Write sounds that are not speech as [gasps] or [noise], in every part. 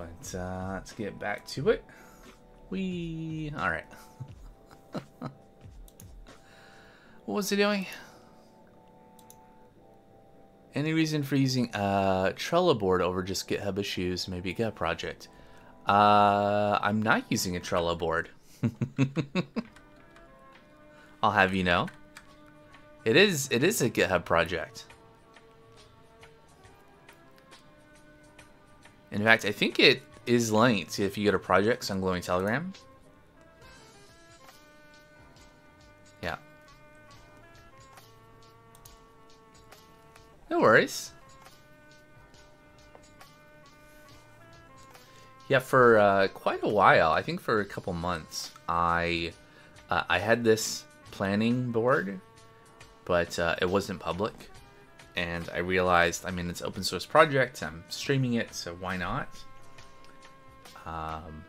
But uh, let's get back to it. We all right. [laughs] what was he doing? Any reason for using a Trello board over just GitHub issues, maybe GitHub project? Uh, I'm not using a Trello board. [laughs] I'll have you know. It is it is a GitHub project. In fact, I think it is linked if you go to projects on Glowing Telegram. Yeah. No worries. Yeah, for uh, quite a while, I think for a couple months, I uh, I had this planning board, but uh, it wasn't public and I realized, I mean, it's open source project. I'm streaming it, so why not? Um,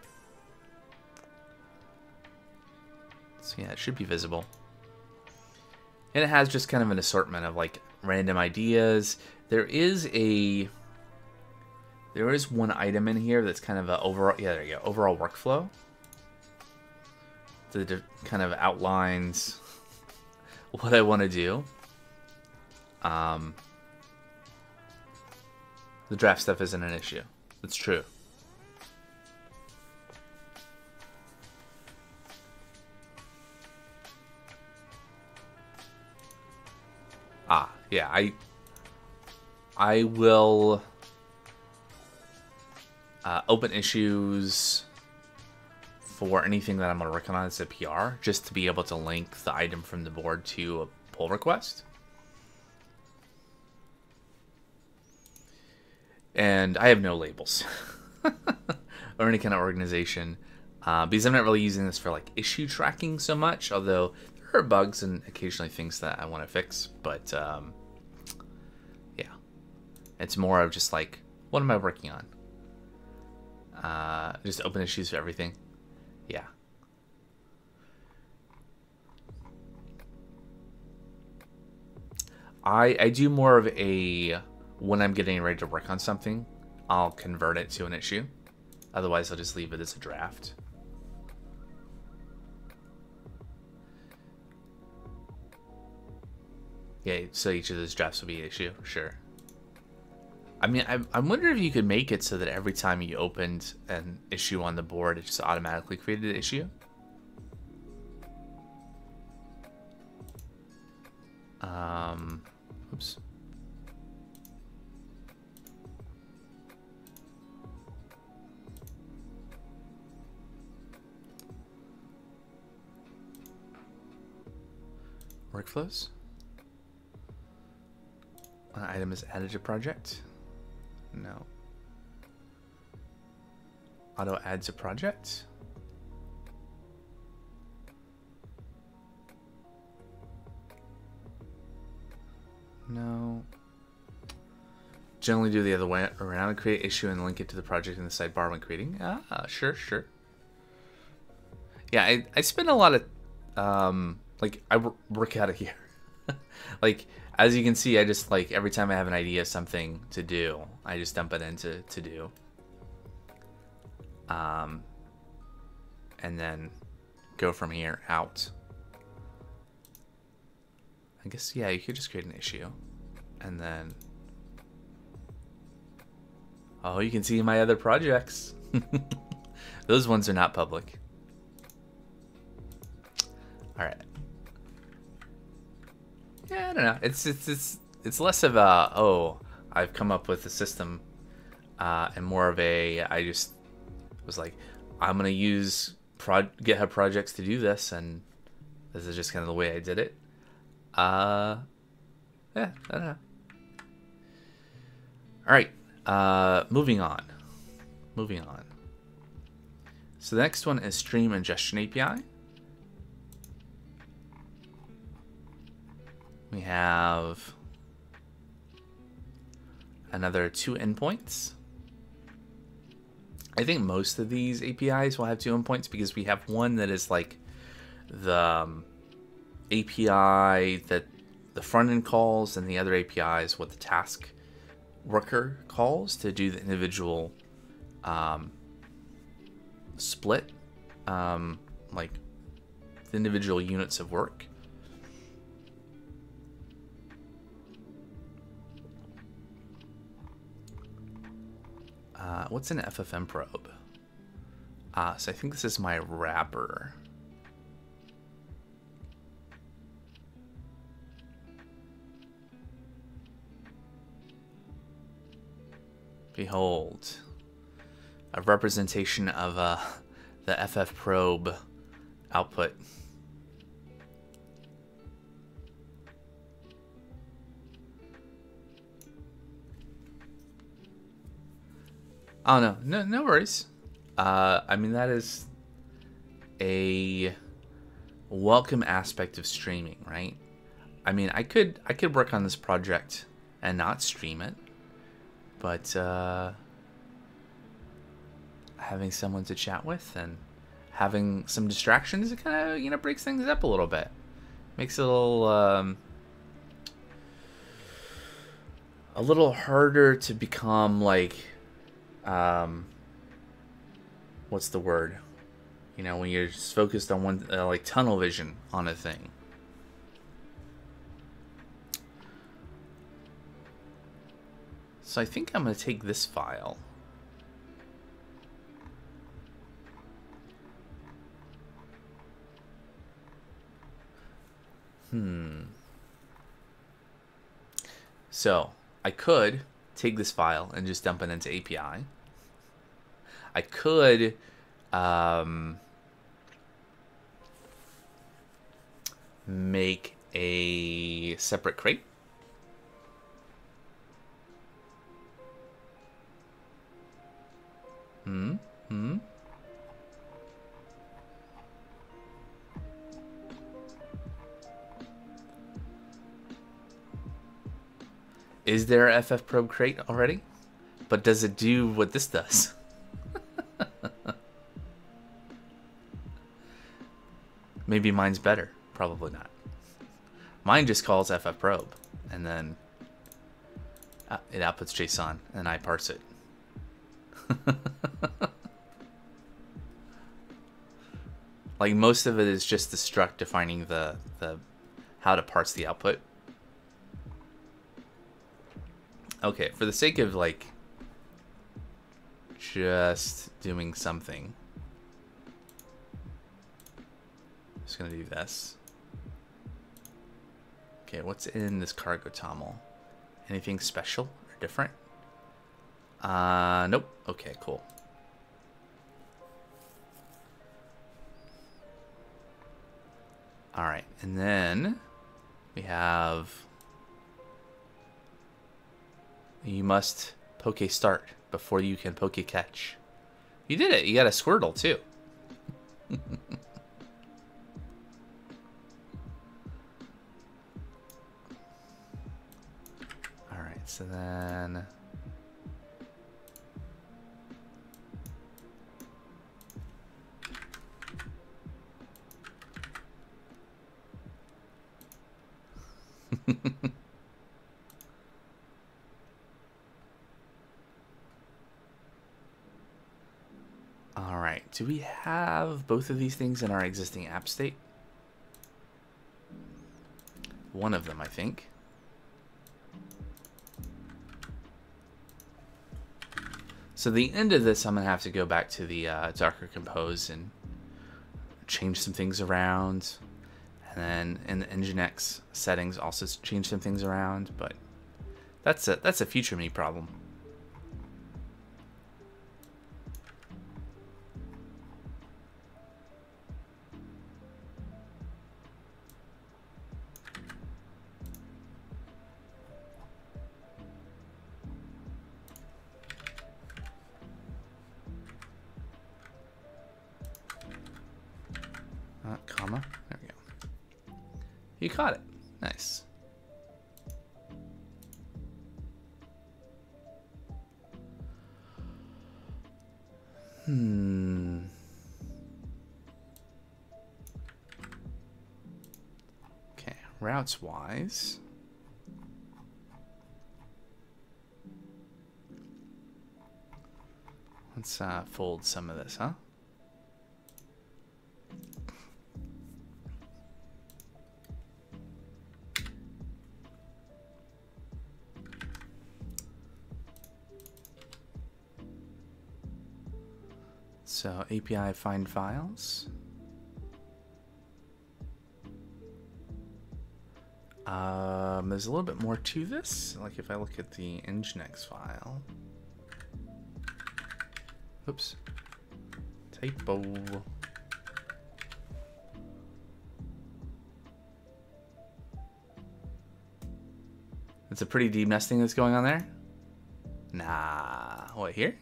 so yeah, it should be visible. And it has just kind of an assortment of like random ideas. There is a there is one item in here that's kind of a overall yeah there you go overall workflow that kind of outlines [laughs] what I want to do. Um, the draft stuff isn't an issue. It's true. Ah, yeah, I I will uh, open issues for anything that I'm going to on as a PR, just to be able to link the item from the board to a pull request. And I have no labels [laughs] or any kind of organization uh, because I'm not really using this for like issue tracking so much. Although there are bugs and occasionally things that I want to fix, but um, yeah, it's more of just like what am I working on? Uh, just open issues for everything. Yeah. I I do more of a when I'm getting ready to work on something, I'll convert it to an issue. Otherwise, I'll just leave it as a draft. Yeah, so each of those drafts will be an issue, sure. I mean, I, I wonder if you could make it so that every time you opened an issue on the board, it just automatically created an issue. Um, oops. Workflows. An item is added to project. No. Auto adds a project. No. Generally do the other way around. Create issue and link it to the project in the sidebar when creating. Ah, sure, sure. Yeah, I, I spend a lot of um, like I work out of here. [laughs] like as you can see, I just like every time I have an idea, something to do, I just dump it into to do. Um, and then go from here out. I guess yeah, you could just create an issue, and then oh, you can see my other projects. [laughs] Those ones are not public. All right. Yeah, I don't know. It's it's it's it's less of a oh I've come up with a system, uh, and more of a I just was like I'm gonna use pro- GitHub projects to do this, and this is just kind of the way I did it. Uh, yeah, I don't know. All right, uh, moving on. Moving on. So the next one is Stream Ingestion API. We have another two endpoints. I think most of these APIs will have two endpoints because we have one that is like the um, API that the front end calls, and the other API is what the task worker calls to do the individual um, split, um, like the individual units of work. Uh, what's an FFM probe? Ah, so I think this is my wrapper. Behold, a representation of uh, the FF probe output. Oh no, no, no worries. Uh, I mean that is a welcome aspect of streaming, right? I mean, I could I could work on this project and not stream it, but uh, having someone to chat with and having some distractions, it kind of you know breaks things up a little bit, makes it a little um, a little harder to become like um, what's the word? You know, when you're just focused on one, uh, like tunnel vision on a thing. So I think I'm going to take this file. Hmm. So I could take this file and just dump it into API. I could um, make a separate crate. Hmm. Hmm. Is there a FF Probe crate already? But does it do what this does? [laughs] Maybe mine's better. Probably not. Mine just calls FF Probe, and then uh, it outputs JSON, and I parse it. [laughs] like most of it is just the struct defining the the how to parse the output. Okay, for the sake of like just doing something. I'm just gonna do this. Okay, what's in this cargo toml? Anything special or different? Uh, nope. Okay, cool. All right, and then we have you must poke start before you can poke catch. You did it. You got a Squirtle too. [laughs] All right, so then [laughs] All right, do we have both of these things in our existing app state? One of them, I think. So the end of this, I'm to have to go back to the uh, Docker Compose and change some things around. And then in the Nginx settings, also change some things around. But that's a, that's a future me problem. Wise. Let's uh, fold some of this, huh? So API find files. Um, there's a little bit more to this. Like if I look at the Nginx file. Oops. Typo. It's a pretty deep nesting that's going on there. Nah. What, here?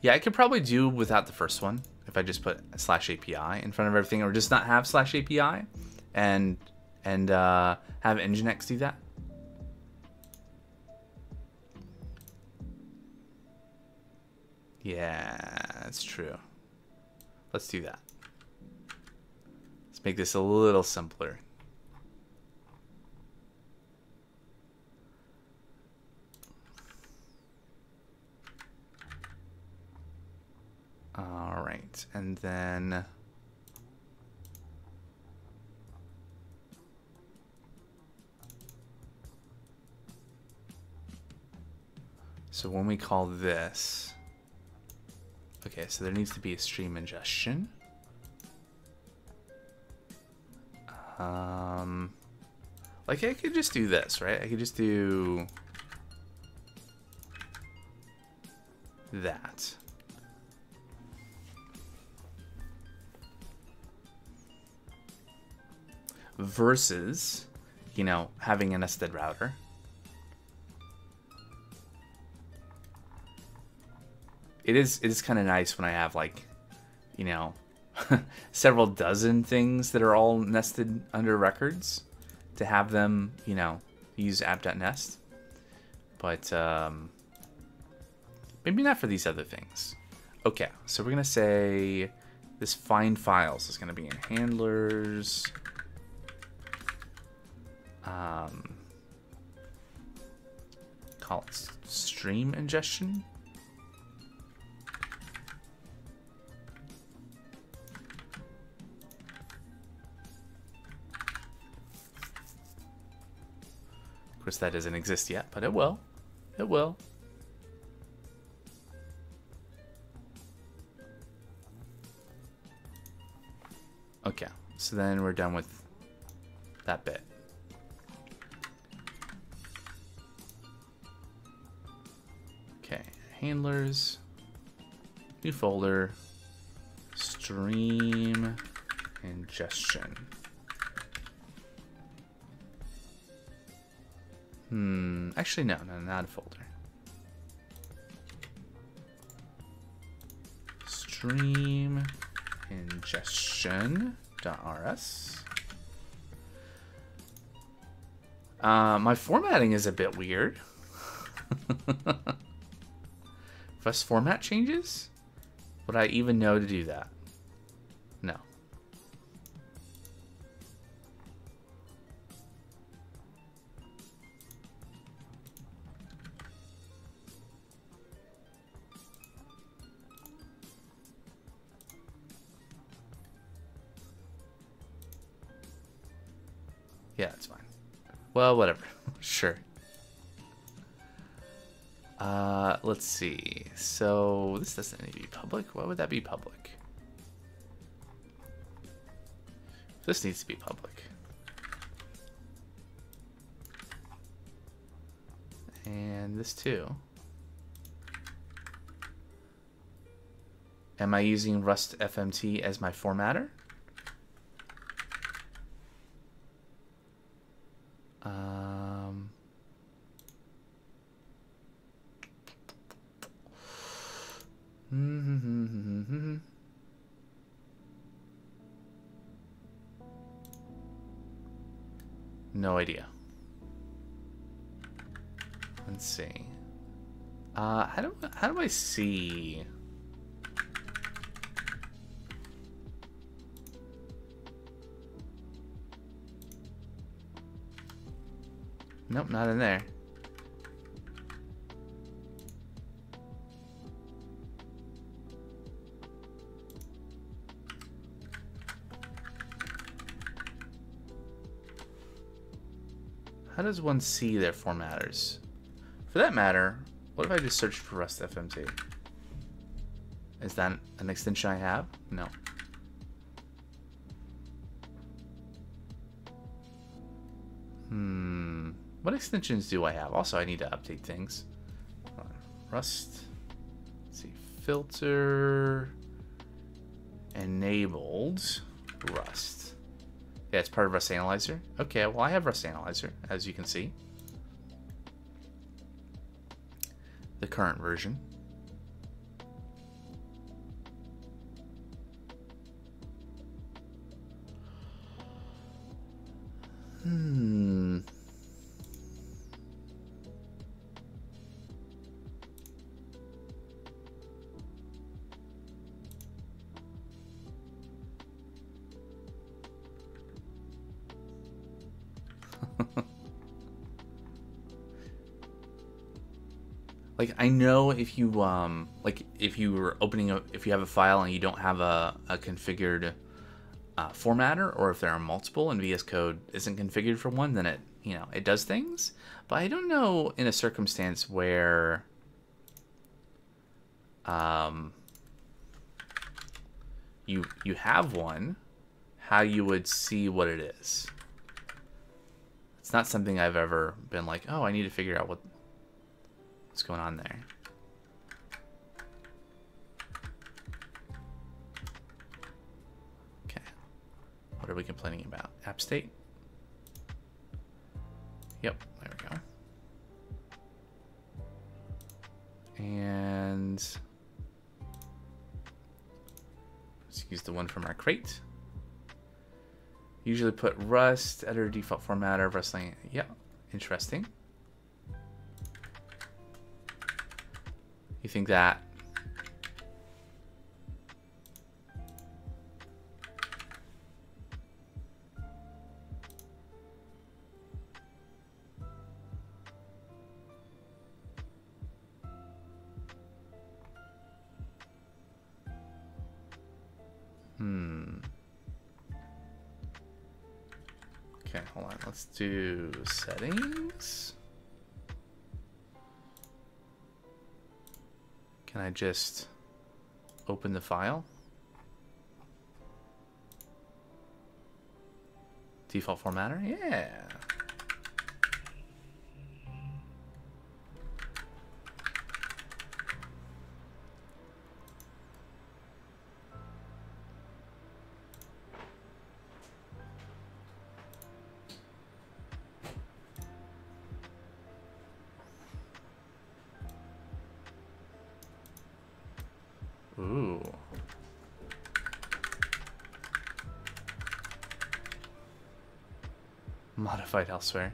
Yeah, I could probably do without the first one if I just put slash API in front of everything or just not have slash API and and uh, have Nginx do that. Yeah, that's true. Let's do that. Let's make this a little simpler. All right, and then... So when we call this... Okay, so there needs to be a stream ingestion. Um, like I could just do this, right? I could just do that. Versus, you know, having a nested router. It is it is kind of nice when I have like, you know, [laughs] several dozen things that are all nested under records to have them, you know, use app.nest. But um, maybe not for these other things. Okay, so we're gonna say this find files is gonna be in handlers. Um, call it stream ingestion. Of course, that doesn't exist yet, but it will. It will. Okay, so then we're done with that bit. Okay, handlers, new folder, stream ingestion. Hmm, actually no, no, not a folder. Stream ingestion.rs. Uh, my formatting is a bit weird. [laughs] If format changes, would I even know to do that? Well, whatever. [laughs] sure. Uh, let's see. So this doesn't need to be public. Why would that be public? This needs to be public. And this too. Am I using Rust FMT as my formatter? No idea. Let's see. Uh, how do how do I see? Nope, not in there. How does one see their formatters? For that matter, what if I just search for Rust FMT? Is that an extension I have? No. Hmm. What extensions do I have? Also, I need to update things. Rust. Let's see. Filter. Enabled. Rust. Yeah, it's part of Rust Analyzer. Okay, well, I have Rust Analyzer, as you can see. The current version. Like I know if you um like if you were opening a if you have a file and you don't have a, a configured uh, formatter or if there are multiple and VS Code isn't configured for one, then it you know it does things. But I don't know in a circumstance where um, you you have one, how you would see what it is. It's not something I've ever been like, oh, I need to figure out what what's going on there. Okay. What are we complaining about? App state? Yep, there we go. And let's use the one from our crate. Usually put Rust, editor default formatter, Rustling. Yeah, interesting. You think that Hmm. Okay, hold on. Let's do settings. Can I just open the file? Default formatter? Yeah. Modified elsewhere.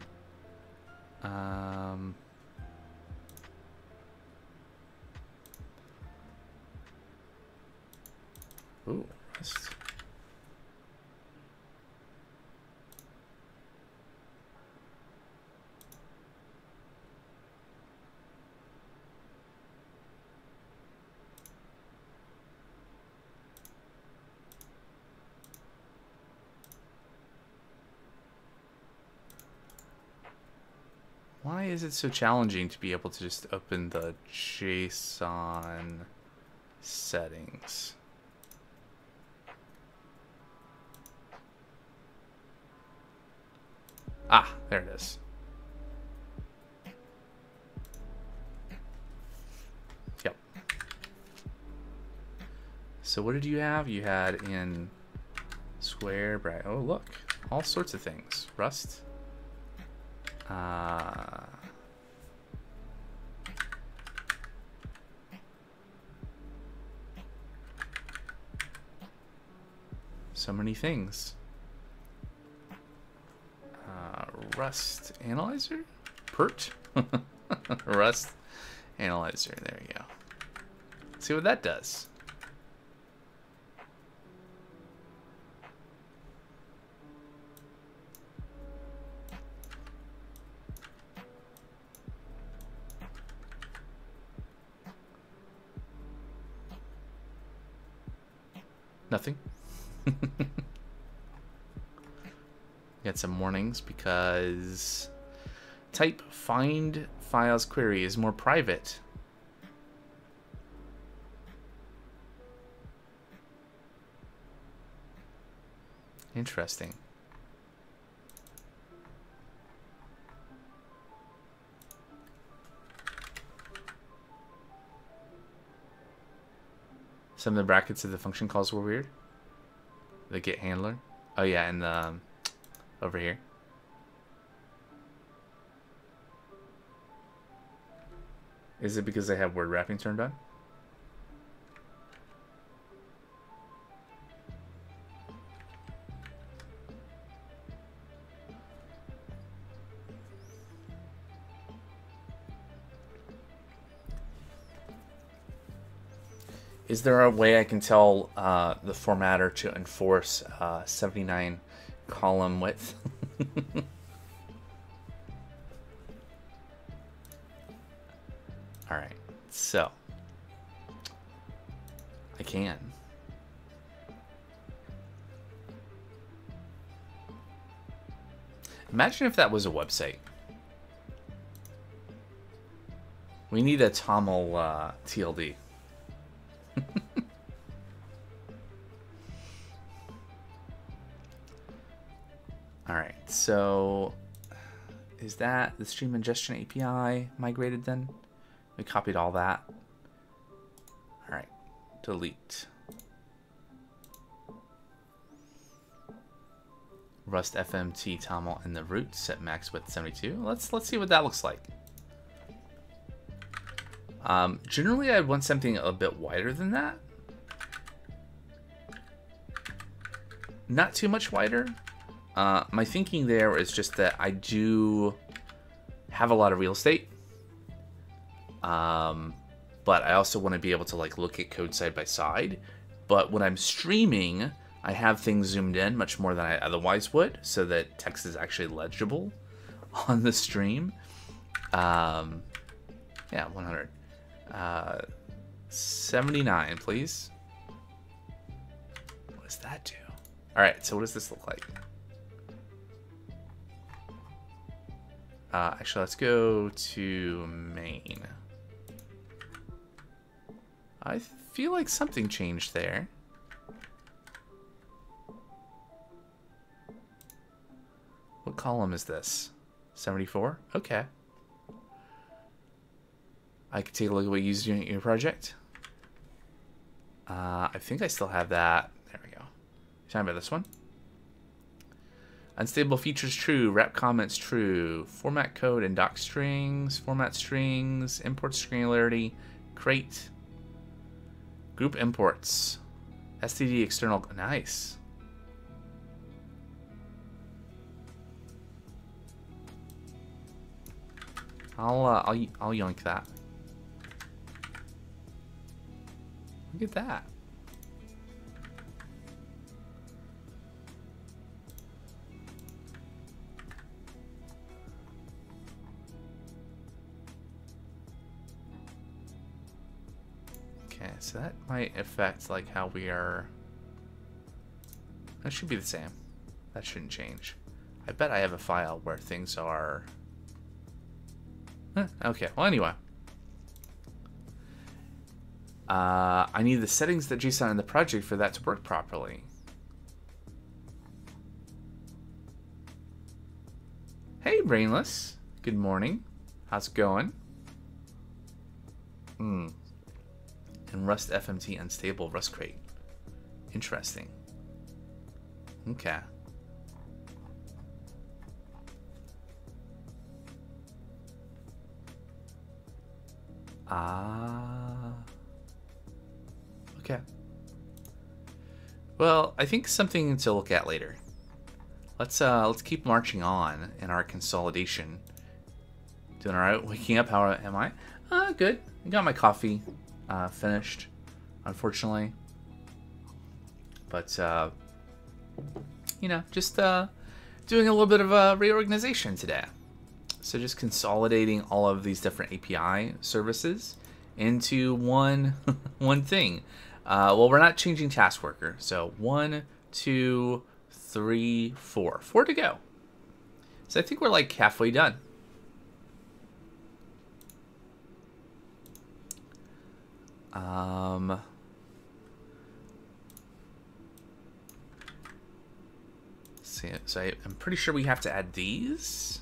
Is it so challenging to be able to just open the JSON settings? Ah, there it is. Yep. So what did you have? You had in Square, Bright. Oh, look. All sorts of things. Rust. Uh, so many things. Uh, Rust Analyzer? PERT? [laughs] Rust Analyzer, there you go. see what that does. Nothing. [laughs] Get some warnings because type find files query is more private. Interesting. Some of the brackets of the function calls were weird. The get handler. Oh yeah, and um, over here. Is it because they have word wrapping turned on? Is there a way I can tell uh, the formatter to enforce uh, 79 column width? [laughs] All right, so I can. Imagine if that was a website. We need a Toml uh, TLD. All right, so is that the stream ingestion API migrated then? We copied all that. All right, delete. Rust FMT toml in the root set max width 72. Let's let's see what that looks like. Um, generally, I'd want something a bit wider than that. Not too much wider. Uh, my thinking there is just that I do have a lot of real estate. Um, but I also want to be able to like look at code side by side. But when I'm streaming, I have things zoomed in much more than I otherwise would, so that text is actually legible [laughs] on the stream. Um, yeah, 100. Uh, 79, please. What does that do? All right, so what does this look like? Uh, actually, let's go to main. I feel like something changed there. What column is this? 74? Okay. I could take a look at what you used in your project. Uh, I think I still have that. There we go. You talking about this one? Unstable features true. Wrap comments true. Format code and doc strings. Format strings. Import granularity. Crate. Group imports. STD external. Nice. I'll uh, I'll I'll yoink that. Look at that. So that might affect like how we are. That should be the same. That shouldn't change. I bet I have a file where things are. Huh, okay, well anyway. Uh, I need the settings that JSON in the project for that to work properly. Hey, Brainless. Good morning. How's it going? Hmm. Rust FMT unstable Rust crate. Interesting. Okay. Ah. Okay. Well, I think something to look at later. Let's uh let's keep marching on in our consolidation. Doing all right? Waking up? How am I? Uh, good. I got my coffee uh, finished, unfortunately. But uh, you know, just uh, doing a little bit of a reorganization today. So just consolidating all of these different API services into one [laughs] one thing. Uh, well, we're not changing task worker. So one, two, three, four. Four to go. So I think we're like halfway done. Um, see, so I, I'm pretty sure we have to add these.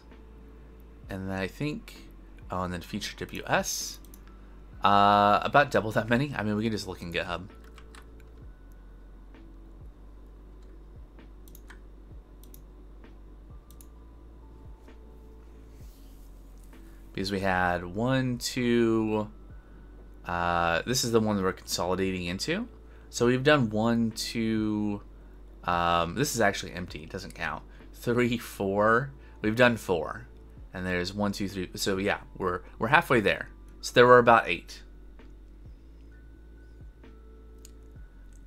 And then I think, oh, and then feature WS. Uh, about double that many. I mean, we can just look in GitHub. Because we had one, two, uh, this is the one that we're consolidating into. So we've done one, two, um, this is actually empty, it doesn't count. Three, four, we've done four. And there's one, two, three, so yeah, we're, we're halfway there. So there were about eight.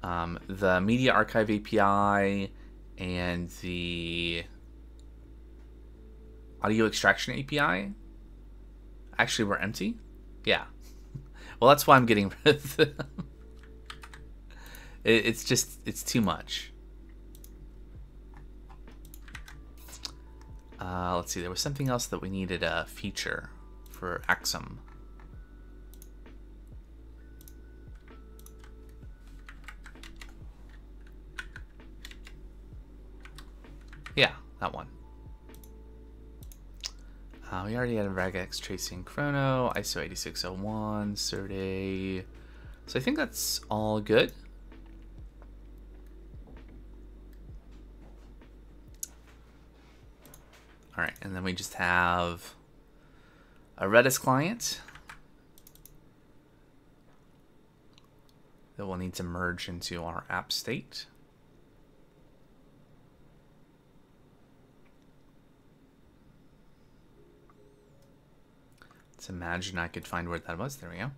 Um, the Media Archive API and the Audio Extraction API actually were empty. Yeah. Well, that's why I'm getting [laughs] rid of them. It, it's just, it's too much. Uh, let's see, there was something else that we needed a feature for Axum. Yeah, that one. Uh, we already had a regex tracing chrono, ISO 8601, Serde. So I think that's all good. All right, and then we just have a Redis client that we'll need to merge into our app state. Let's imagine I could find where that was. There we go.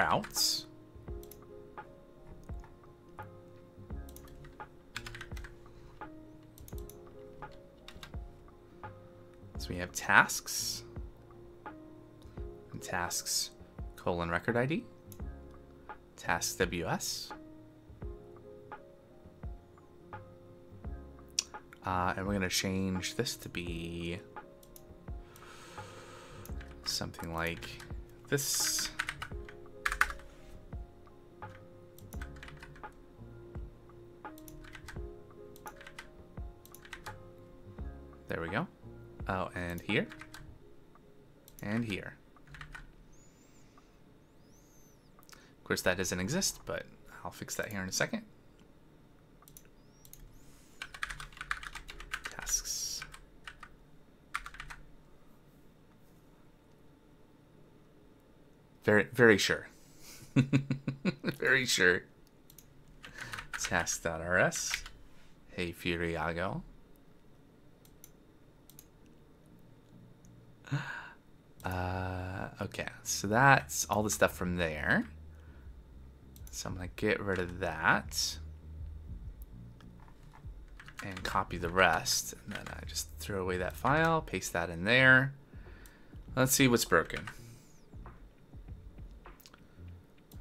Routes. So we have tasks, and tasks colon record ID, tasks WS, uh, and we're going to change this to be something like this. There we go. Oh, and here. And here. Of course, that doesn't exist, but I'll fix that here in a second. Tasks. Very, very sure. [laughs] very sure. Task.rs. Hey, Furiago. [gasps] Uh, okay, so that's all the stuff from there. So I'm going to get rid of that. And copy the rest. And then I just throw away that file, paste that in there. Let's see what's broken.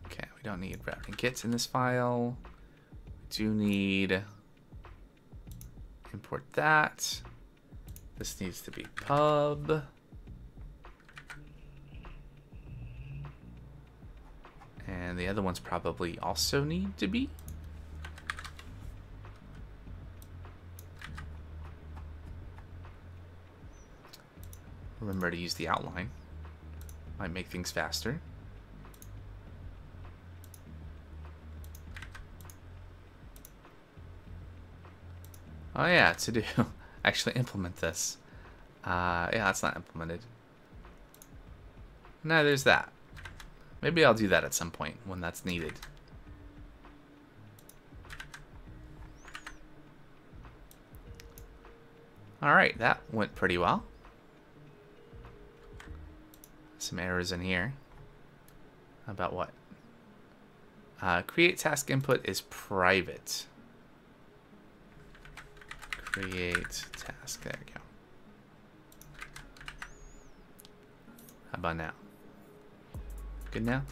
Okay, we don't need routing kits in this file. Do need import that. This needs to be pub. And the other ones probably also need to be. Remember to use the outline. Might make things faster. Oh yeah, to do. [laughs] Actually implement this. Uh, yeah, that's not implemented. No, there's that. Maybe I'll do that at some point when that's needed. Alright, that went pretty well. Some errors in here. About what? Uh, create task input is private. Create task. There we go. How about now? Good now?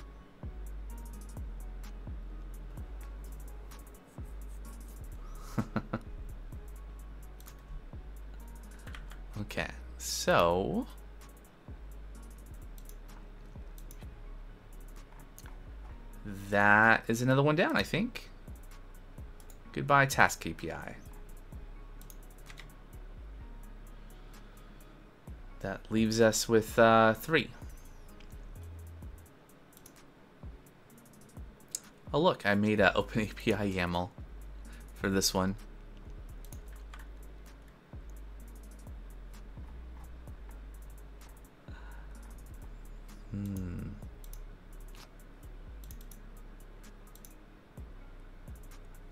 [laughs] okay, so... That is another one down, I think. Goodbye, task API. That leaves us with uh, three. Oh look, I made an OpenAPI [laughs] YAML for this one. Hmm.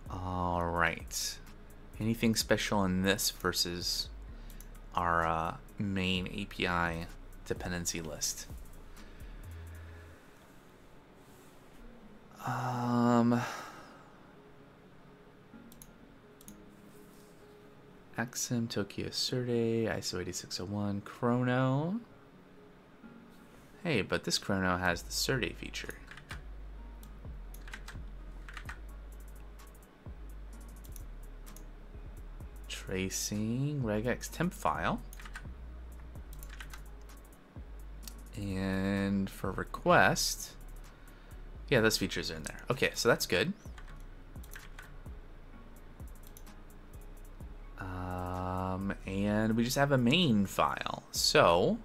All right. Anything special in this versus our uh, main API dependency list? Um, Axum, Tokio Serde, ISO 8601, Chrono. Hey, but this Chrono has the Serde feature. Tracing, regex temp file. And for reqwest, yeah, those features are in there. Okay, so that's good. Um, and we just have a main file. So,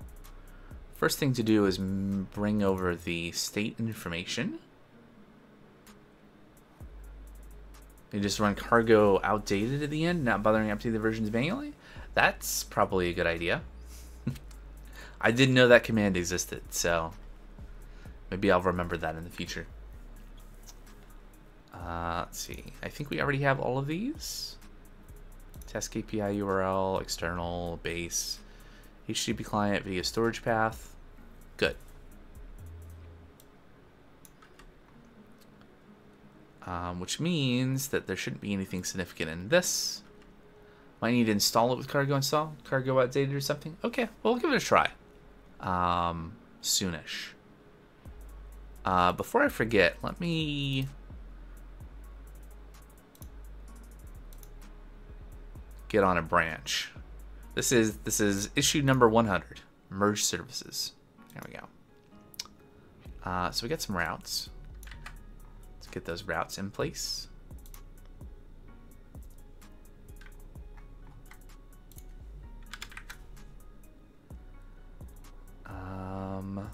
first thing to do is bring over the state information. You just run cargo outdated at the end, not bothering up to update the versions manually. That's probably a good idea. I didn't know that command existed, so maybe I'll remember that in the future. Uh, let's see. I think we already have all of these. Test API URL, external, base, HTTP client, video storage path. Good. Um, which means that there shouldn't be anything significant in this. Might need to install it with cargo install, cargo outdated or something. Okay, well, we'll give it a try. Um, soonish. Uh, before I forget, let me get on a branch. This is this is issue number 100, merge services. There we go. Uh, so we got some routes Let's get those routes in place. Um,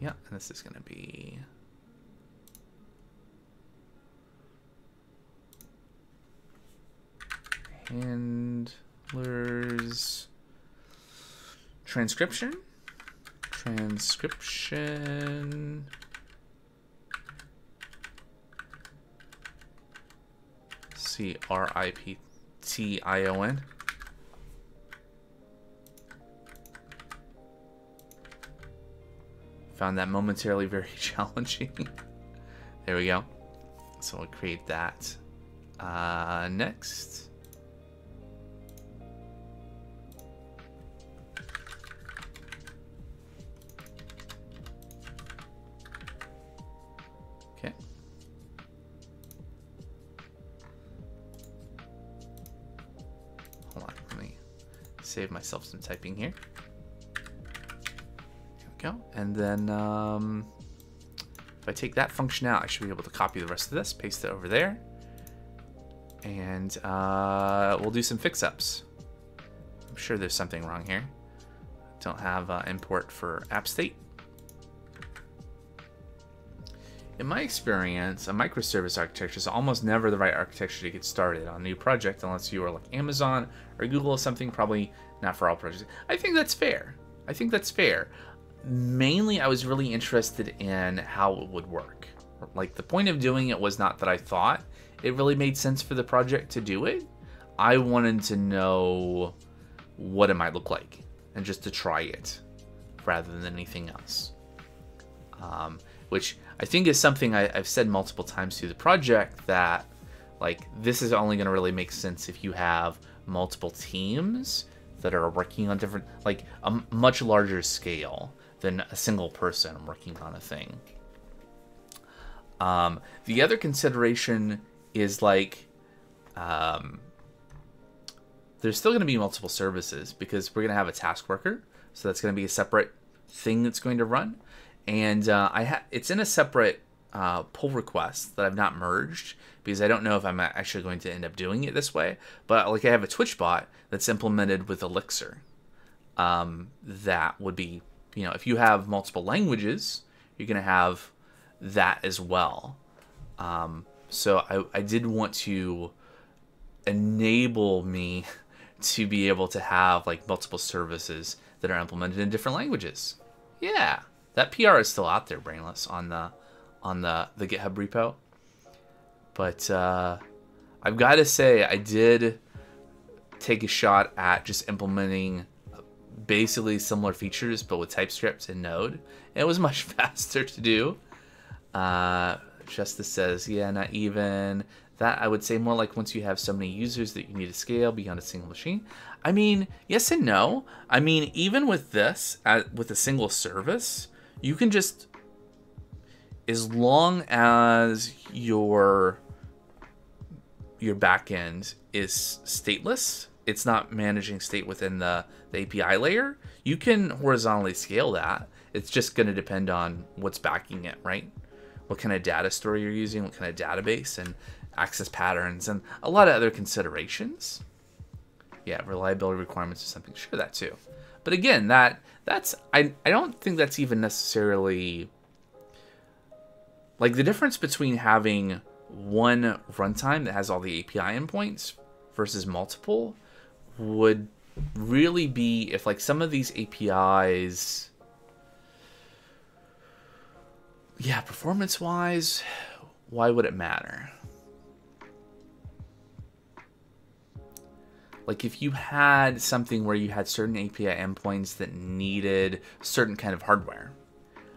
yeah, and this is going to be handlers transcription transcription C R I P T I O N. Found that momentarily very [laughs] challenging. there we go. So we'll create that. Uh, next. Okay. Hold on, let me save myself some typing here. Go. And then um, if I take that function out, I should be able to copy the rest of this, paste it over there. And uh, we'll do some fix-ups. I'm sure there's something wrong here. Don't have uh, import for app state. in my experience, a microservice architecture is almost never the right architecture to get started on a new project unless you are like Amazon or Google or something. Probably not for all projects. I think that's fair. I think that's fair. Mainly, I was really interested in how it would work. Like the point of doing it was not that I thought it really made sense for the project to do it. I wanted to know what it might look like and just to try it rather than anything else. Um, which I think is something I, have said multiple times through the project that like this is only going to really make sense if you have multiple teams that are working on different like a much larger scale than a single person working on a thing. Um, the other consideration is like um, there's still going to be multiple services because we're going to have a task worker, so that's going to be a separate thing that's going to run and uh, I ha- it's in a separate uh, pull request that I've not merged because I don't know if I'm actually going to end up doing it this way. But like I have a Twitch bot that's implemented with Elixir. Um, that would be, you know, if you have multiple languages, you're going to have that as well. Um, so I, I did want to enable me [laughs] to be able to have like multiple services that are implemented in different languages. Yeah. That PR is still out there, brainless, on the on the the GitHub repo. But uh, I've got to say, I did take a shot at just implementing basically similar features, but with TypeScript and Node. It was much [laughs] faster to do. Uh, Justice says, yeah, not even. That I would say more like once you have so many users that you need to scale beyond a single machine. I mean, yes and no. I mean, even with this, at, with a single service, you can just as long as your your backend is stateless, it's not managing state within the, the API layer, you can horizontally scale that. It's just going to depend on what's backing it, right? What kind of data store you're using, what kind of database, and access patterns, and a lot of other considerations. Yeah, reliability requirements or something. Sure, that too. But again, that that's I I don't think that's even necessarily like the difference between having one runtime that has all the API endpoints versus multiple would really be if like some of these APIs yeah, performance wise, why would it matter? like if you had something where you had certain API endpoints that needed certain kind of hardware,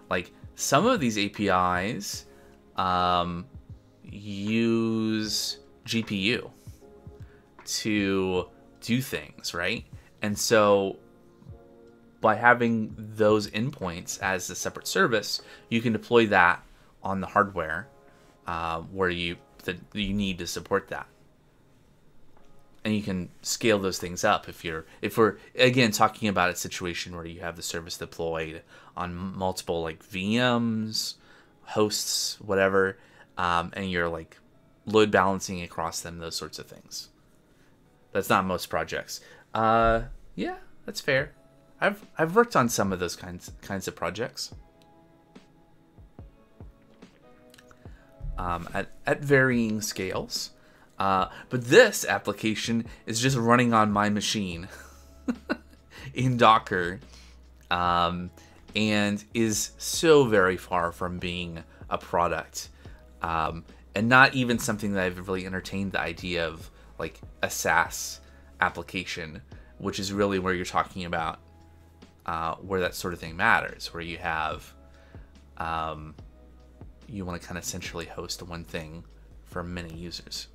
like some of these APIs um, use GPU to do things, right? And so by having those endpoints as a separate service, you can deploy that on the hardware uh, where you that you need to support that and you can scale those things up if you're if we're again talking about a situation where you have the service deployed on multiple like VMs, hosts, whatever, um, and you're like load balancing across them, those sorts of things. That's not most projects. Uh, yeah, that's fair. I've I've worked on some of those kinds kinds of projects. Um, at at varying scales. Uh, but this application is just running on my machine [laughs] in Docker um, and is so very far from being a product um, and not even something that I've really entertained the idea of like a SaaS application, which is really where you're talking about uh, where that sort of thing matters, where you have um, you want to kind of centrally host one thing for many users.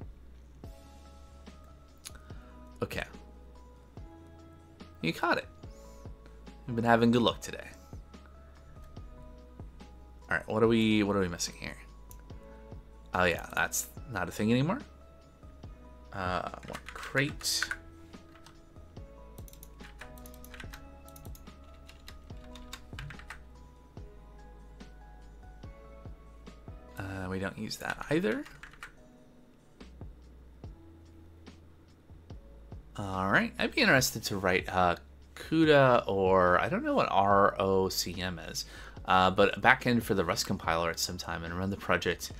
Okay. You caught it. You've been having good luck today. Alright, what are we what are we missing here? Oh yeah, that's not a thing anymore. Uh one crate. Uh, we don't use that either. All right, I'd be interested to write uh, CUDA or I don't know what ROCm is. Uh, but backend for the Rust compiler at some time and run the project,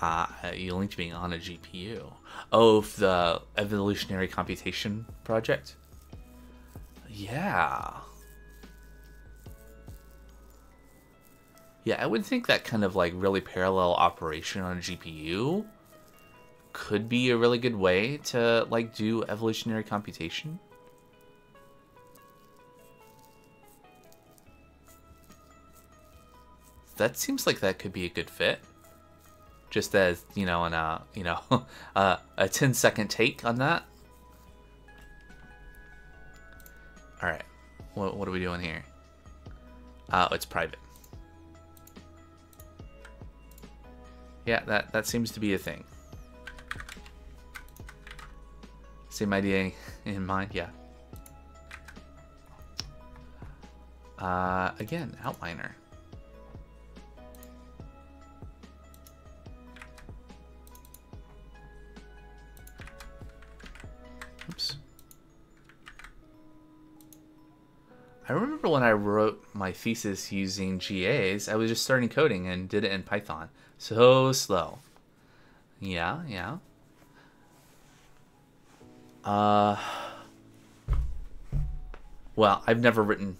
uh, you'll need to be on a GPU. Oh, the evolutionary computation project? Yeah. Yeah, I would think that kind of like really parallel operation on a GPU could be a really good way to like do evolutionary computation. That seems like that could be a good fit. Just as, you know, an, uh, you know, [laughs] uh, a 10 second take on that. Alright, what, what are we doing here? Uh, it's private. Yeah, that, that seems to be a thing. Same idea [laughs] in mind, yeah. Uh, again, outliner. Oops. I remember when I wrote my thesis using GAs, I was just starting coding and did it in Python. So slow. Yeah, yeah. Uh, well, I've never written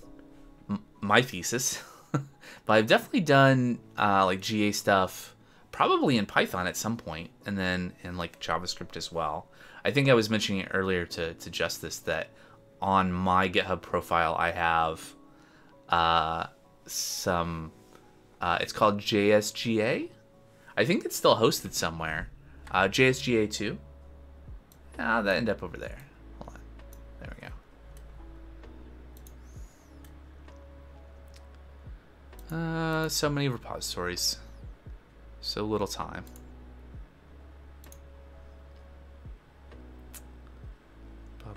my thesis, [laughs] but I've definitely done uh, like GA stuff, probably in Python at some point, and then in like JavaScript as well. I think I was mentioning it earlier to to Justice that on my GitHub profile I have uh, some. Uh, it's called JSGA, I think it's still hosted somewhere. Uh, JSGA 2. Ah, that end up over there. Hold on. There we go. Uh, so many repositories. So little time.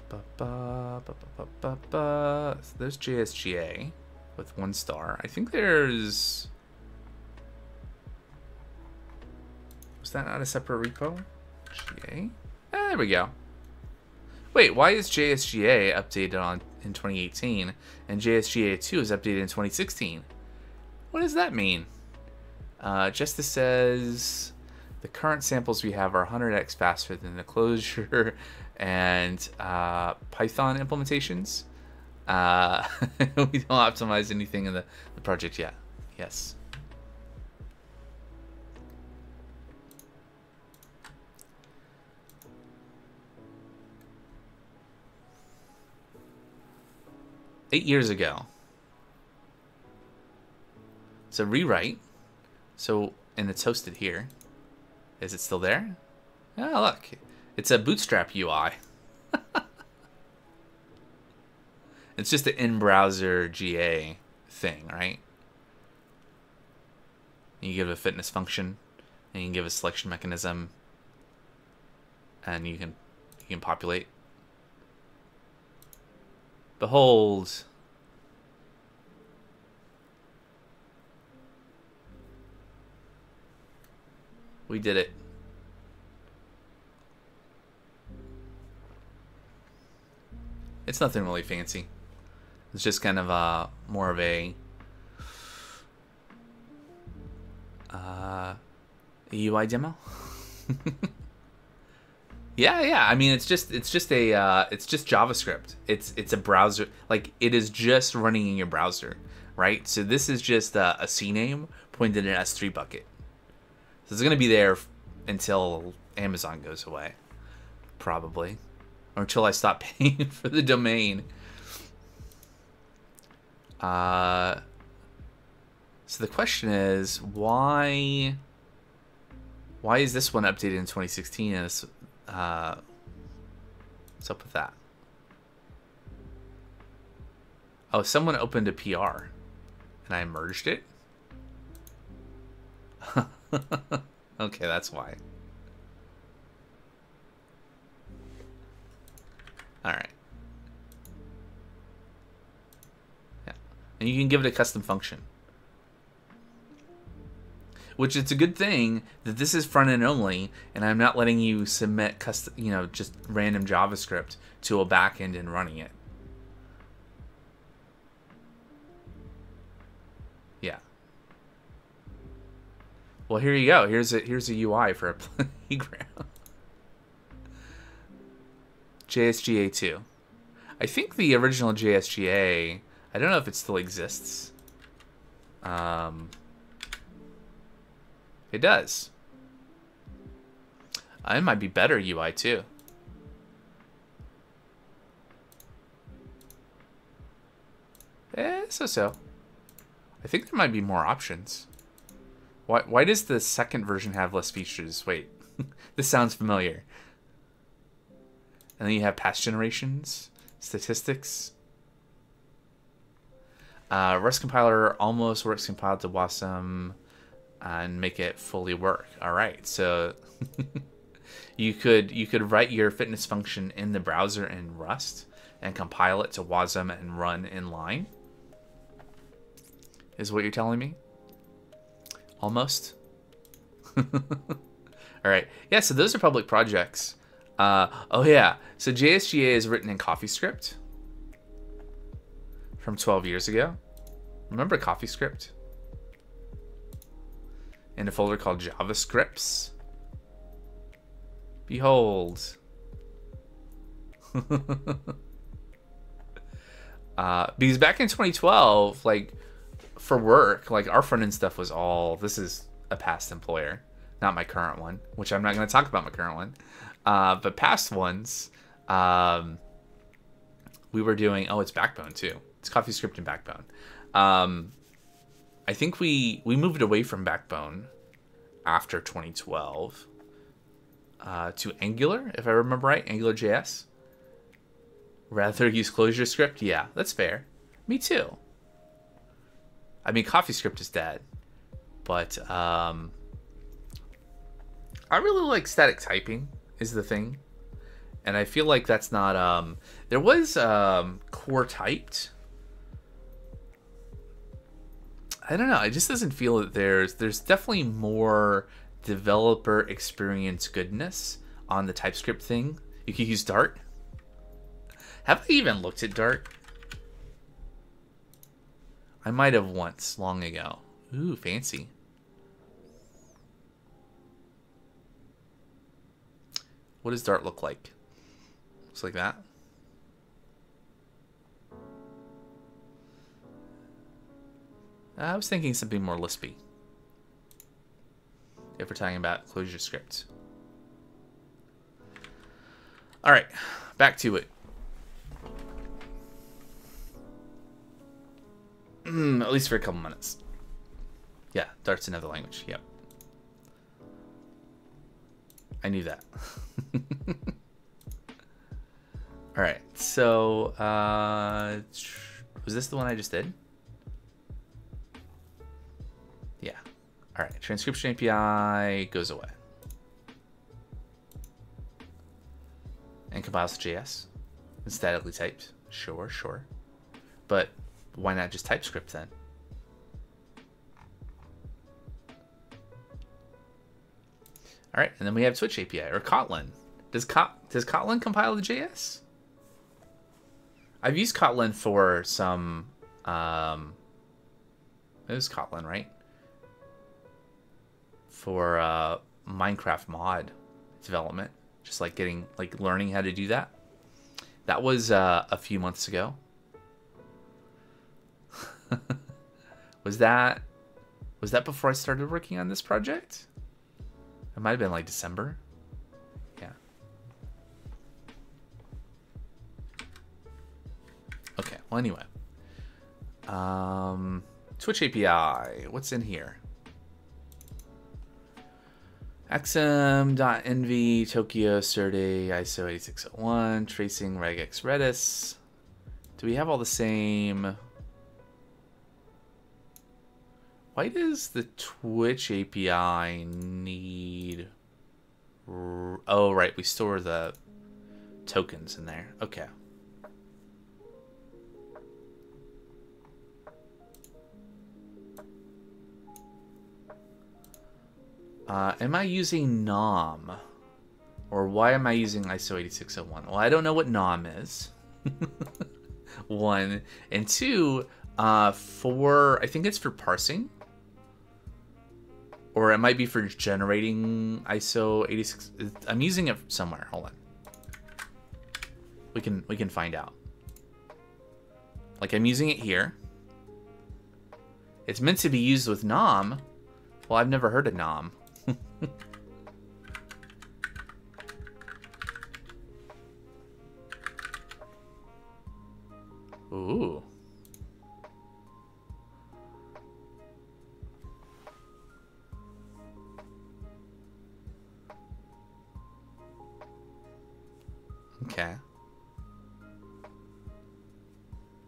Ba, ba, ba, so there's JSGA with one star. I think there's Was that not a separate repo? GA? Ah, there we go. Wait, why is JSGA updated on in 2018 and JSGA 2 is updated in 2016? What does that mean? Uh, Justice says the current samples we have are 100x faster than the Clojure [laughs] and uh, Python implementations. Uh, [laughs] we don't optimize anything in the, the project yet. Yes. eight years ago. It's a rewrite. So, and it's hosted here. Is it still there? Oh, look. It's a Bootstrap UI. [laughs] it's just an in-browser GA thing, right? You give a fitness function, and you can give a selection mechanism, and you can you can populate Behold. We did it. It's nothing really fancy. It's just kind of uh, more of a uh, UI demo. [laughs] Yeah, yeah. I mean, it's just it's just a uh, it's just JavaScript. It's it's a browser like it is just running in your browser, right? So this is just a, a CNAME pointed in an S3 bucket. So it's gonna be there until Amazon goes away, probably, or until I stop [laughs] paying for the domain. Uh, so the question is why why is this one updated in 2016 and this uh, what's up with that? Oh, someone opened a PR and I merged it? [laughs] [laughs] okay, that's why. Alright. Yeah. And you can give it a custom function which it's a good thing that this is front end only, and I'm not letting you submit custom, you know, just random JavaScript to a backend and running it. Well, here you go. Here's a here's a UI for a [laughs] playground. JSGA two. I think the original JSGA. I don't know if it still exists. Um, it does. Uh, it might be better UI too. Eh, so so. I think there might be more options. Why, why does the second version have less features? Wait, [laughs] this sounds familiar. And then you have past generations, statistics. Uh, Rust compiler almost works compiled to Wasm and make it fully work. All right, so [laughs] you could you could write your fitness function in the browser in Rust and compile it to Wasm and run in line. Is what you're telling me? Almost. [laughs] All right. Yeah. So those are public projects. Uh, oh yeah. So JSGA is written in CoffeeScript from 12 years ago. Remember CoffeeScript? In a folder called JavaScripts. Behold. [laughs] uh, because back in 2012, like for work, like our front end stuff was all this is a past employer, not my current one, which I'm not going to talk about my current one. Uh, but past ones, um, we were doing. Oh, it's Backbone too. It's CoffeeScript and Backbone. Um, I think we we moved away from Backbone after 2012 uh, to Angular, if I remember right, Angular JS. Rather use ClojureScript. Yeah, that's fair. Me too. I mean, CoffeeScript is dead, but um, I really like static typing is the thing, and I feel like that's not um. There was um core typed. I don't know. It just doesn't feel that there's there's definitely more developer experience goodness on the TypeScript thing. You can use Dart. Have I even looked at Dart? I might have once, long ago. Ooh, fancy. What does Dart look like? Looks like that. I was thinking something more lispy. If we're talking about ClojureScript. All right, back to it. At least for a couple minutes. Yeah, Dart's another language. Yep. I knew that. [laughs] All right. So, uh, was this the one I just did? Yeah. All right. Transcription API goes away. And compiles to JS. And statically typed. Sure, sure. But why not just TypeScript then? All right, and then we have Twitch API or Kotlin. Does Kot does Kotlin compile the JS? I've used Kotlin for some. Um, it was Kotlin, right? For uh, Minecraft mod development, just like getting like learning how to do that. That was uh, a few months ago. [laughs] was that was that before I started working on this project? It might have been like December. Yeah. Okay. Well, anyway. Um, Twitch API. What's in here? XM.env, Tokio, Serde, ISO 8601, tracing regex redis. Do we have all the same? Why does the Twitch API need... Oh, right, we store the tokens in there. Okay. Uh, am I using NOM? Or why am I using ISO 8601? Well, I don't know what NOM is. [laughs] One. And two, uh, for, I think it's for parsing Or it might be for generating ISO 86. Uh, I'm using it somewhere. Hold on. We can we can find out. Like I'm using it here. It's meant to be used with NOM. Well, I've never heard of NOM. [laughs]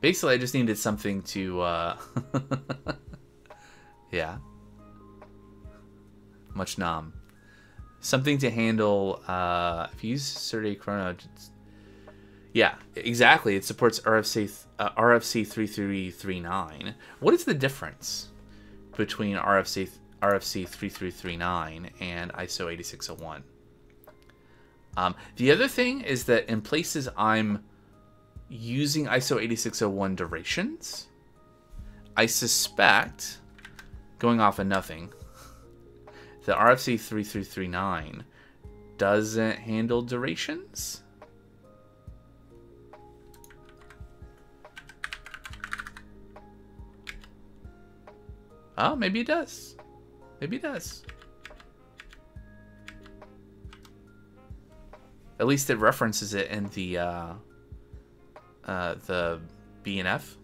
Basically, I just needed something to, uh... [laughs] yeah. Much nom. Something to handle, uh... If you use Serde Chrono... Yeah, exactly. It supports RFC, uh, RFC 3339. What is the difference between RFC, RFC 3339 and ISO 8601? Um, the other thing is that in places I'm using ISO 8601 durations, I suspect, going off of nothing, the RFC 3339 doesn't handle durations. Oh, maybe it does. Maybe it does. At least it references it in the uh, uh, the BNF.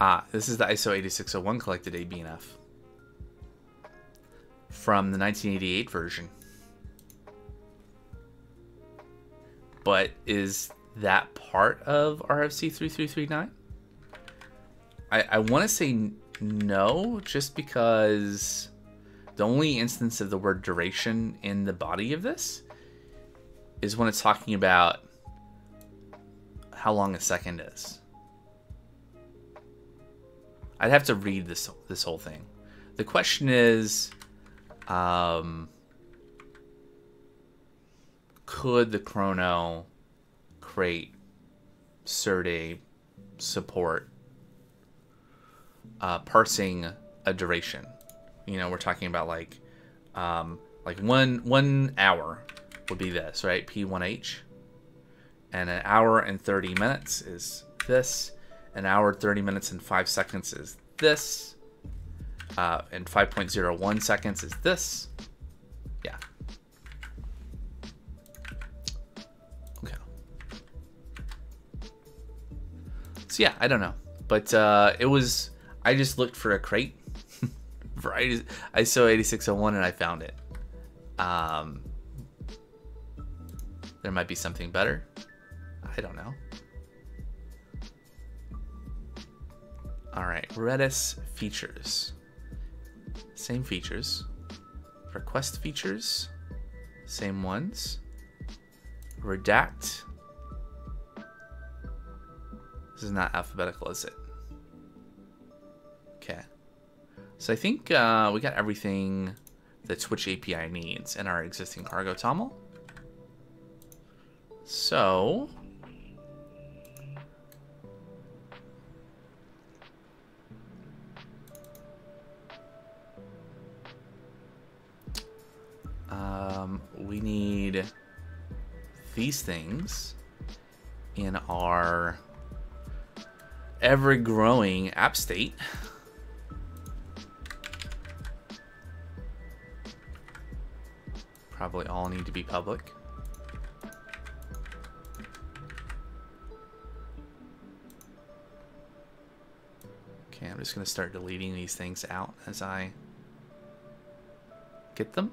Ah, this is the ISO 8601 collected ABNF from the 1988 version. But is that part of RFC 3339? I, I want to say no, just because the only instance of the word duration in the body of this is when it's talking about how long a second is. I'd have to read this this whole thing. The question is, um, could the chrono create Serde support uh, parsing a duration. You know, we're talking about like um, like one one hour would be this, right? P1H. And an hour and 30 minutes is this. An hour, 30 minutes, and 5 seconds is this. Uh, and 5.01 seconds is this. Yeah. Okay. So yeah, I don't know. But uh, it was I just looked for a crate for ISO 8601 and I found it. Um, there might be something better. I don't know. All right, Redis features. Same features. Reqwest features. Same ones. Redact. This is not alphabetical, is it? So I think uh, we got everything that Twitch API needs in our existing cargo toml. So... Um, we need these things in our ever-growing app state. Need to be public. Okay, I'm just going to start deleting these things out as I get them.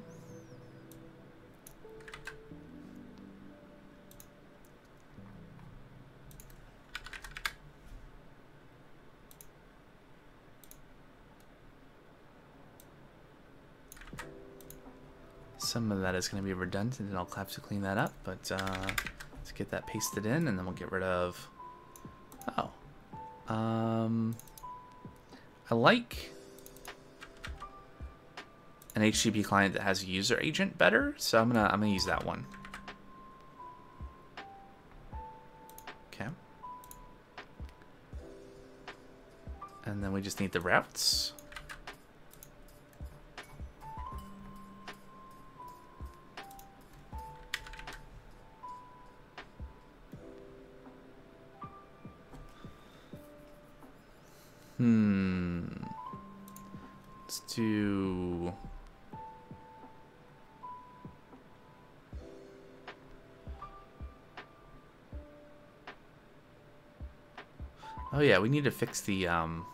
Some of that is going to be redundant, and I'll have to clean that up, but uh, let's get that pasted in, and then we'll get rid of... Oh. Um, I like an HTTP client that has a user agent better, so I'm gonna I'm gonna use that one. Okay. And then we just need the routes. We need to fix the um,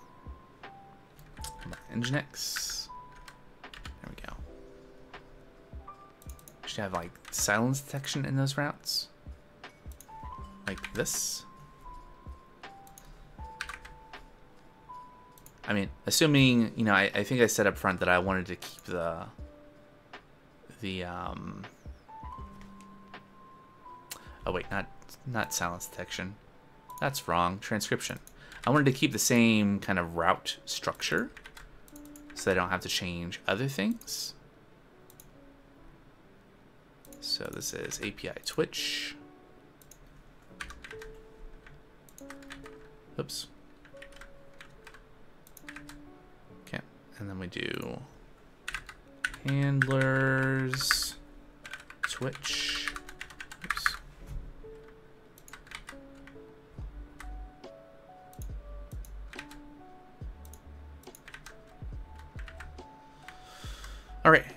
Nginx. There we go. Should have like silence detection in those routes, like this. I mean, assuming you know, I, I think I said up front that I wanted to keep the the um. Oh wait, not not silence detection. That's wrong. Transcription. I wanted to keep the same kind of route structure so I don't have to change other things. So this is API Twitch. Oops. Okay, and then we do handlers, Twitch.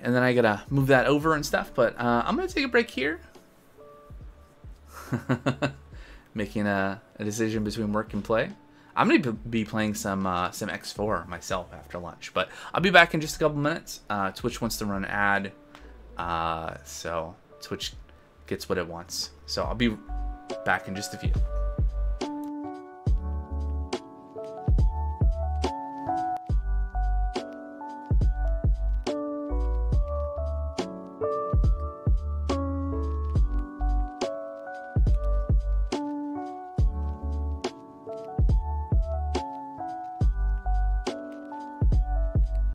And then I gotta move that over and stuff, but uh, I'm gonna take a break here. [laughs] Making a, a, decision between work and play. I'm gonna be playing some uh, some X4 myself after lunch, but I'll be back in just a couple minutes. Uh, Twitch wants to run an ad, uh, so Twitch gets what it wants. So I'll be back in just a few.